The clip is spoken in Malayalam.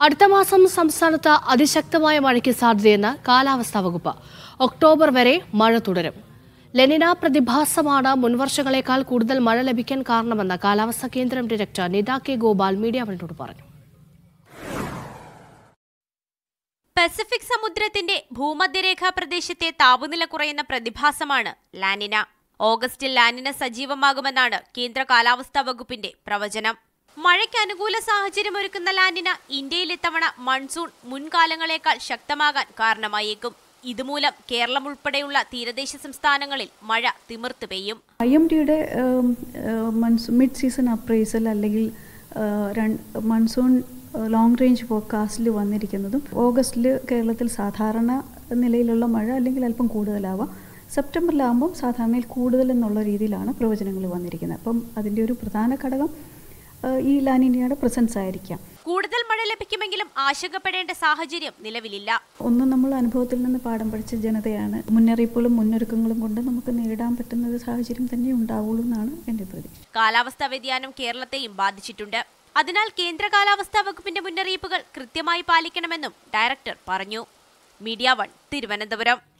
അടുത്ത മാസം സംസ്ഥാനത്ത് അതിശക്തമായ മഴയ്ക്ക് സാധ്യതയെന്ന് കാലാവസ്ഥാ വകുപ്പ്. ഒക്ടോബർ വരെ മഴ തുടരും. ലെനിന പ്രതിഭാസമാണ് മുൻവർഷങ്ങളെക്കാൾ കൂടുതൽ മഴ ലഭിക്കാൻ കാരണമെന്ന് കാലാവസ്ഥാ കേന്ദ്രം director Nitha K Gopal media വണിനോട് പറഞ്ഞു. പസഫിക് സമുദ്രത്തിന്റെ ഭൂമധ്യരേഖാ പ്രദേശത്തെ താപനില കുറയുന്ന പ്രതിഭാസമാണ് ലാനിന. ഓഗസ്റ്റിൽ ലാനിന സജീവമാകുമെന്നാണ് കേന്ദ്ര കാലാവസ്ഥാ വകുപ്പിന്റെ പ്രവചനം. മഴയ്ക്ക് അനുകൂല സാഹചര്യം ഒരുക്കുന്ന ലാൻഡിന് ഇന്ത്യയിൽ ഇത്തവണ മൺസൂൺ മുൻകാലങ്ങളേക്കാൾ ശക്തമാകാൻ കാരണമായേക്കും. ഇതുമൂലം കേരളം ഉൾപ്പെടെയുള്ള തീരദേശ സംസ്ഥാനങ്ങളിൽ മഴ തിമിർത്ത് പെയ്യും. ഐ എം ഡിയുടെ മിഡ് സീസൺ അപ്രൈസൽ അല്ലെങ്കിൽ മൺസൂൺ ലോങ് റേഞ്ച് ഫോർകാസ്റ്റിൽ വന്നിരിക്കുന്നതും ഓഗസ്റ്റിൽ കേരളത്തിൽ സാധാരണ നിലയിലുള്ള മഴ അല്ലെങ്കിൽ അല്പം കൂടുതലാവാം. സെപ്റ്റംബറിലാകുമ്പം സാധാരണയിൽ കൂടുതൽ എന്നുള്ള രീതിയിലാണ് പ്രവചനങ്ങൾ വന്നിരിക്കുന്നത്. അപ്പം അതിന്റെ ഒരു പ്രധാന ഘടകം ഈ ലാനിനിയുടെ പ്രസൻസ് ആയിരിക്കാം. കൂടുതൽ മഴ ലഭിക്കുമെങ്കിലും ആശങ്കപ്പെടേണ്ട സാഹചര്യം നിലവിലില്ല. ഒന്നും നമ്മൾ അനുഭവത്തിൽ നിന്ന് പാഠം പഠിച്ച ജനതയാണ്. മുന്നറിയിപ്പുകളും മുന്നൊരുക്കങ്ങളും കൊണ്ട് നമുക്ക് നേരിടാൻ പറ്റുന്ന ഒരു സാഹചര്യം തന്നെ ഉണ്ടാവുള്ളൂ എന്നാണ് എന്റെ പ്രതീക്ഷ. കാലാവസ്ഥാ വ്യതിയാനം കേരളത്തെയും ബാധിച്ചിട്ടുണ്ട്. അതിനാൽ കേന്ദ്ര കാലാവസ്ഥാ വകുപ്പിന്റെ മുന്നറിയിപ്പുകൾ കൃത്യമായി പാലിക്കണമെന്നും ഡയറക്ടർ പറഞ്ഞു. Media one Thiruvananthapuram.